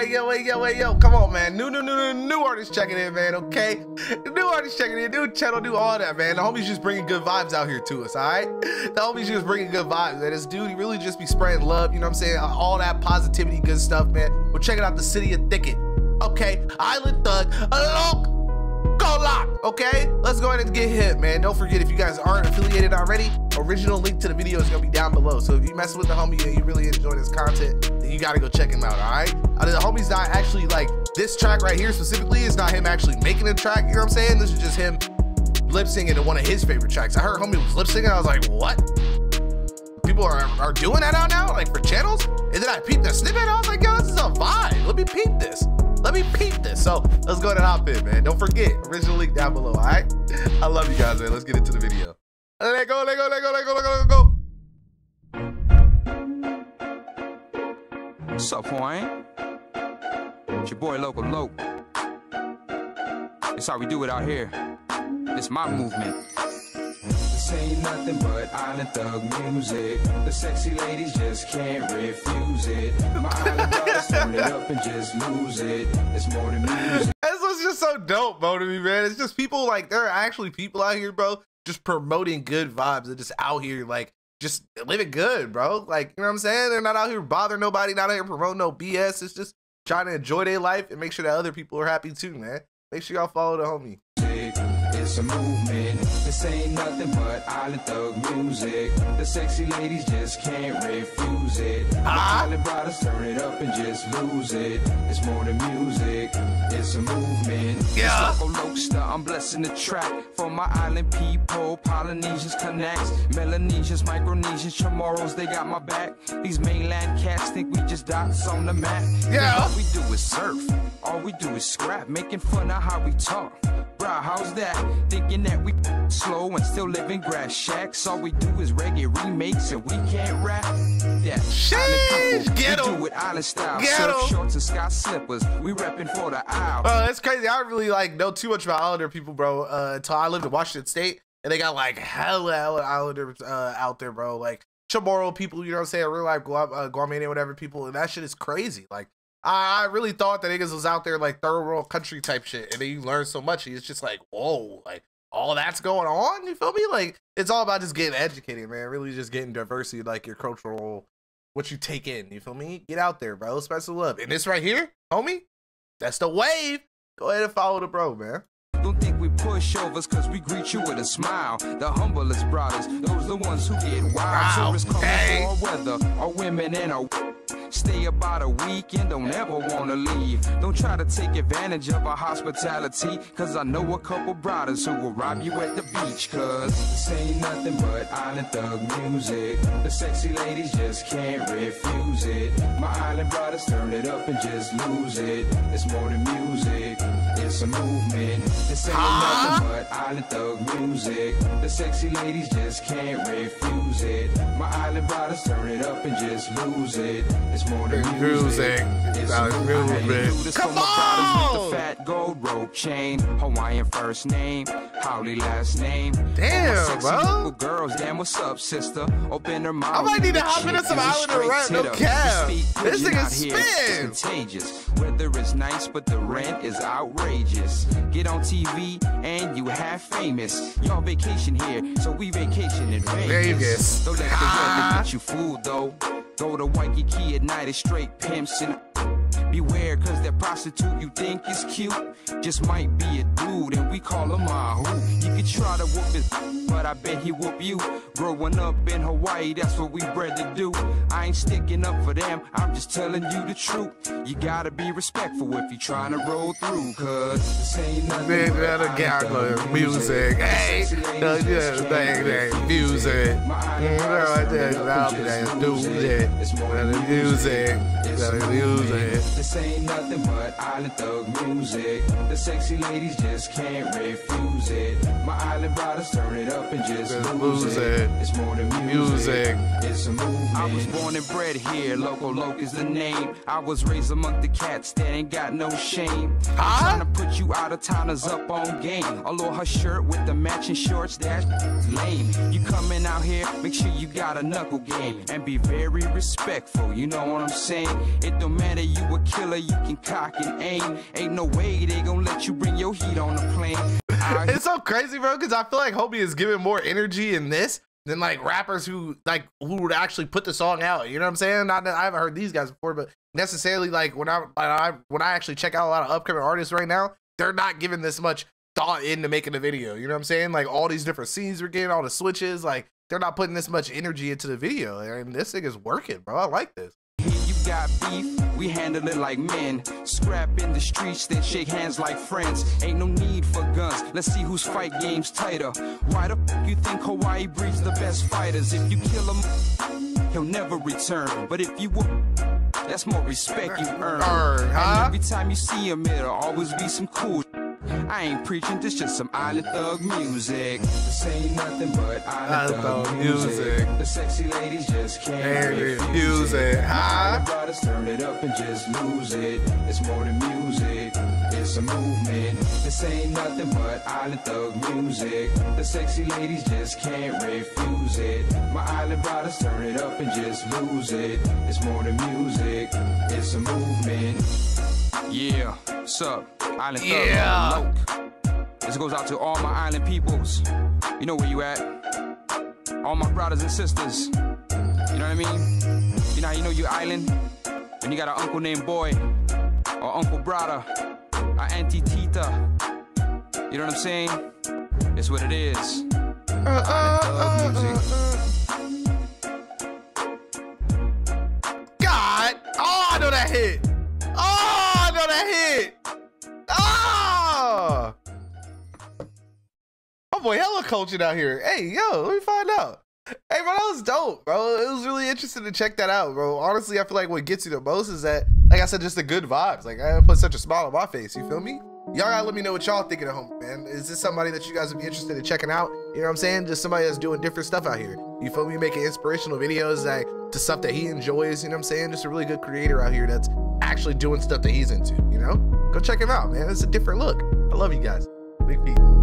hey, yo, hey, yo, hey, yo. Come on, man. New, new, new, new, new artist checking in, man, okay? New artist checking in, new channel, new all that, man. The homie's just bringing good vibes out here to us, all right? The homie's just bringing good vibes, man. This dude, he really just be spreading love, you know what I'm saying? Uh, all that positivity, good stuff, man. We're checking out the city of Thicket. Okay, Island Thug, look, go lock, okay? Let's go ahead and get hit, man. Don't forget, if you guys aren't affiliated already, original link to the video is gonna be down below. So if you mess with the homie and you really enjoy this content, you gotta go check him out, all right? Uh, the homie's not actually like, this track right here specifically is not him actually making a track, you know what I'm saying? This is just him lip singing to one of his favorite tracks. I heard homie was lip singing, I was like, what? People are, are doing that out now, like for channels? And then I peeped the snippet, I was like, yo, this is a vibe. Let me peep this. Let me peep this. So let's go ahead and hop in, man. Don't forget, original link down below, all right? I love you guys, man. Let's get into the video. Let go, let go, let go, let go, let go, let go. What's up, Hawaiian? It's your boy Loco Loc. It's how we do it out here. It's my movement. This ain't nothing but island thug music. The sexy ladies just can't refuse it. My island brothers turn it up and just lose it. It's more than music. This was just so dope, bro, to me, man. It's just people like there are actually people out here, bro, just promoting good vibes and just out here like just living good, bro. Like, you know what I'm saying? They're not out here bothering nobody, not out here promoting no BS. It's just trying to enjoy their life and make sure that other people are happy too, man. Make sure y'all follow the homie. It's a movement. This ain't nothing but island thug music. The sexy ladies just can't refuse it. Ah. island brothers turn it up and just lose it. It's more than music. It's a movement. Yeah. It's Lokester. I'm blessing the track for my island people. Polynesians connects. Melanesians, Micronesians, Chamorros, they got my back. These mainland cats think we just dots on the map. Yeah. All we do is surf. All we do is scrap, making fun of how we talk. Bruh, how's that? Thinking that we slow and still live in grass shacks. All we do is reggae remakes and we can't rap. Yeah, Sheesh, island people, get do it island style. Get Surf 'em. shorts and sky slippers. We repping for the aisle. Bro, that's crazy. I don't really like know too much about Islander people, bro. Uh, until I lived in Washington State, and they got like hella, hella Islanders uh, out there, bro. Like Chamorro people, you know what I'm saying? Real life Guam, uh, Guamanian, whatever people, and that shit is crazy. Like I, I really thought that niggas was out there like third world country type shit, and then you learn so much. It's just like, whoa, like all that's going on. You feel me? Like it's all about just getting educated, man. Really, just getting diversity, like your cultural, what you take in. You feel me? Get out there, bro. Spread some love. And this right here, homie, that's the wave. Go ahead and follow the bro, man. Don't think we pushovers cause we greet you with a smile. The humblest brothers, those the ones who get wild. Wow, Tourists coming hey. for our weather, our women and our Stay about a week and don't ever wanna leave. Don't try to take advantage of our hospitality. Cause I know a couple brothers who will rob you at the beach. Cause this ain't nothing but island thug music. The sexy ladies just can't refuse it. My island brothers turn it up and just lose it. It's more than music, it's a movement. This ain't nothing but island thug music. The sexy ladies just can't refuse it. My island brothers turn it up and just lose it. It's more than music. music. It's Now a it's movement. I had to movement. do this Come on! fat gold rope chain. Hawaiian first name, Howley last name. Damn, All my sexy bro. girls, damn, what's up, sister? Open her mouth. I might need to hop into some you a Islander straight no cap. This out here. spin. Contagious. Weather is nice, but the rent is outrageous. Get on TV and you half famous. Y'all vacation here, so we vacation in Vegas. Vegas. Don't let the Ah. weather get you fooled though. Go to Waikiki at night, it's straight pimps and Beware, cause that prostitute you think is cute just might be a dude, and we call him Ahu. You could try to whoop his, but I bet he whoop you. Growing up in Hawaii, that's what we bred to do. I ain't sticking up for them, I'm just telling you the truth. You gotta be respectful if you're trying to roll through, cause this ain't nothing Big little thug music. Hey, ladies just thing, refuse music. it. My island brothers right turn there, it up out just do lose it. It's more Let music. It's Let a it movement. music. This ain't nothing but island thug music. The sexy ladies just can't refuse it. My island brothers turn it up and just Just lose, lose it. it. It's more than music. Music. It's a movement. I was born and bred here. Loco Loc is the name. I was raised among the cats that ain't got no shame. Huh? You out of towners up on game. Although her shirt with the matching shorts, that's lame. You coming out here, make sure you got a knuckle game and be very respectful. You know what I'm saying? It don't matter you a killer, you can cock and aim. Ain't no way they gon' let you bring your heat on the plane. it's so crazy, bro, because I feel like Homie is giving more energy in this than like rappers who like who would actually put the song out. You know what I'm saying? Not that I haven't heard these guys before, but necessarily like when I, when I when I actually check out a lot of upcoming artists right now, they're not giving this much thought into making a video. You know what I'm saying? Like all these different scenes we're getting, all the switches, like they're not putting this much energy into the video. And this thing is working, bro. I like this. You got beef, we handle it like men. Scrap in the streets, then shake hands like friends. Ain't no need for guns. Let's see whose fight game's tighter. Why the fuck you think Hawaii breeds the best fighters? If you kill him, he'll never return. But if you that's more respect you earn. earn huh? every time you see him, it'll always be some cool. I ain't preaching, this just some island thug music. This ain't nothing but island, thug, music. music. The sexy ladies just can't refuse it. it. Huh? Brothers turn it up and just lose it. It's more than music. It's a movement. This ain't nothing but island thug music. The sexy ladies just can't refuse it. My island brothers turn it up and just lose it. It's more than music. It's a movement. Yeah, what's up? Island yeah. This goes out to all my island peoples. You know where you at. All my brothers and sisters. You know what I mean? You know how you know you island? When you got an uncle named Boy, or Uncle Brother, or Auntie Tita. You know what I'm saying? It's what it is. Uh, uh, uh, God! Oh, I know that hit! Boy hella cultured out here. Hey, yo, let me find out. Hey, bro, that was dope, bro. It was really interesting to check that out, bro. Honestly, I feel like what gets you the most is that, like I said, just the good vibes. Like, I put such a smile on my face. You feel me? Y'all gotta let me know what y'all thinking at home, man. Is this somebody that you guys would be interested in checking out? You know what I'm saying? Just somebody that's doing different stuff out here. You feel me? Making inspirational videos like to stuff that he enjoys. You know what I'm saying? Just a really good creator out here that's actually doing stuff that he's into. You know? Go check him out, man. It's a different look. I love you guys. Big feet.